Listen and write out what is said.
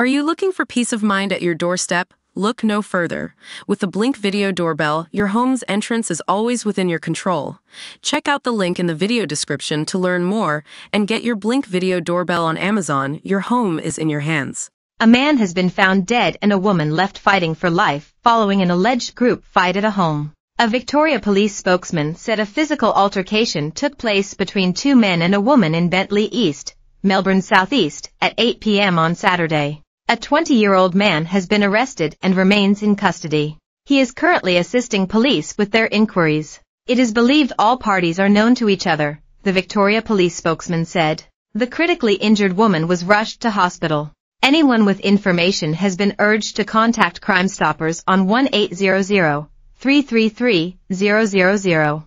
Are you looking for peace of mind at your doorstep? Look no further. With the Blink Video Doorbell, your home's entrance is always within your control. Check out the link in the video description to learn more and get your Blink Video Doorbell on Amazon. Your home is in your hands. A man has been found dead and a woman left fighting for life following an alleged group fight at a home. A Victoria police spokesman said a physical altercation took place between two men and a woman in Bentleigh East, Melbourne Southeast, at 8 p.m. on Saturday. A 20-year-old man has been arrested and remains in custody. He is currently assisting police with their inquiries. It is believed all parties are known to each other, the Victoria police spokesman said. The critically injured woman was rushed to hospital. Anyone with information has been urged to contact Crime Stoppers on 1-800-333-000.